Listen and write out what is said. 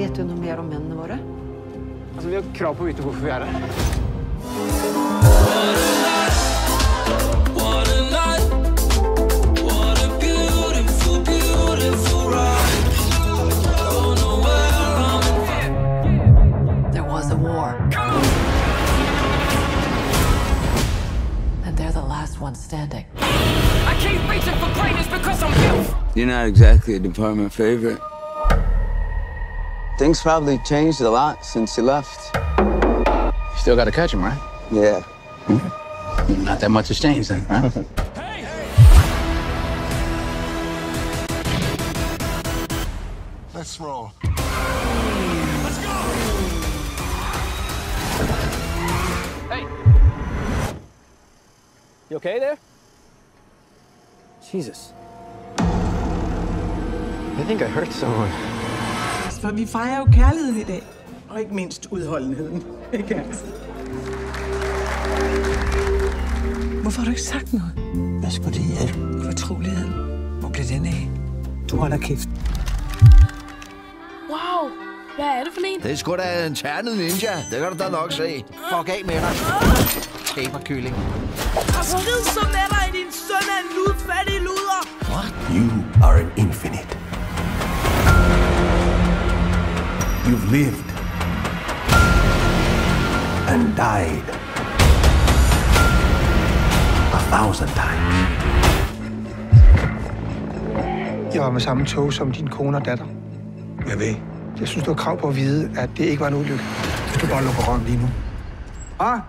Vet du noe mer om mennene våre? Altså, Vi har krav på å vite hvorfor vi er her. There was a war. And they're the last ones standing. I keep reaching for greatness because I'm built. You're not exactly a department favorite. Things probably changed a lot since you left. You still got to catch him, right? Yeah. Hmm? Not that much has changed then, huh? Let's roll. Let's go! Hey! You okay there? Jesus. I think I hurt someone. For vi fejrer jo kærligheden i dag. Og ikke mindst udholdenheden. Ikke altså? Hvorfor har du ikke sagt noget? Hvad skulle det hjælpe? Fortroligheden. Hvor blev den af? Du holder kæft. Wow, hvad er det for en? Det er sgu da en ternet ninja. Det kan du da nok se. Fuck af med dig. Skaberkylling. Og skrid så med dig, din søn af en ludfattig luder! What? You are an infinite. You've lived and died a thousand times. Jeg var med samme tog som din kone og datter. Jeg ved. Jeg synes, du har krav på at vide, at det ikke var en ulykke. Du skal bare lukke røven lige nu. Ah,